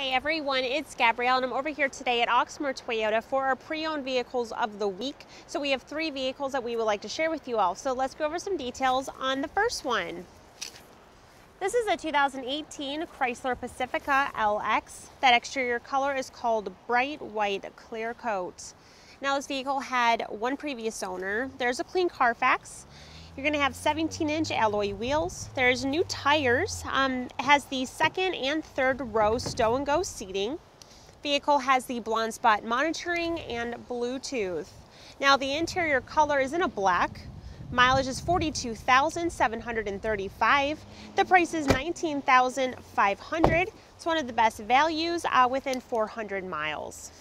Hey everyone, it's Gabrielle and I'm over here today at Oxmoor Toyota for our pre-owned vehicles of the week. So we have three vehicles that we would like to share with you all. So let's go over some details on the first one. This is a 2018 Chrysler Pacifica LX. That exterior color is called Bright White Clear Coat. Now this vehicle had one previous owner. There's a clean Carfax. You're going to have 17 inch alloy wheels. There's new tires. Um, has the second and third row stow and go seating. Vehicle has the blind spot monitoring and Bluetooth. Now the interior color is in a black. Mileage is 42,735. The price is 19,500. It's one of the best values uh, within 400 miles.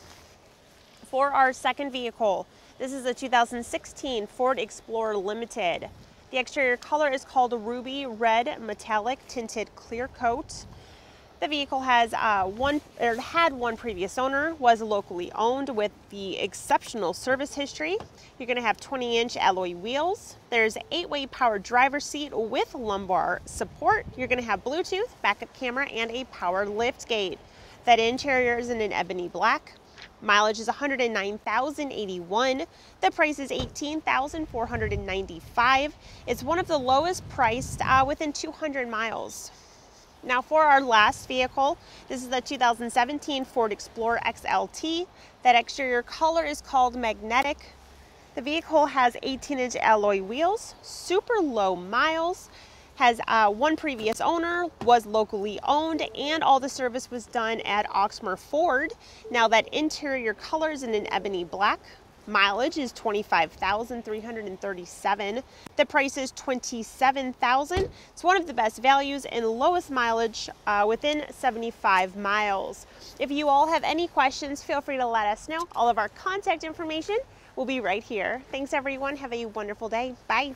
For our second vehicle, this is a 2016 Ford Explorer Limited. The exterior color is called Ruby Red Metallic Tinted Clear Coat. The vehicle has uh, one or had one previous owner, was locally owned with the exceptional service history. You're going to have 20-inch alloy wheels. There's eight-way power driver seat with lumbar support. You're going to have Bluetooth, backup camera, and a power lift gate. That interior is in an ebony black. Mileage is 109,081. The price is 18,495. It's one of the lowest priced uh, within 200 miles. Now for our last vehicle, this is the 2017 Ford Explorer XLT. That exterior color is called Magnetic. The vehicle has 18 inch alloy wheels, super low miles, has uh, one previous owner, was locally owned, and all the service was done at Oxmoor Ford. Now that interior color is in an ebony black. Mileage is 25,337. The price is 27,000. It's one of the best values and lowest mileage uh, within 75 miles. If you all have any questions, feel free to let us know. All of our contact information will be right here. Thanks everyone. Have a wonderful day. Bye.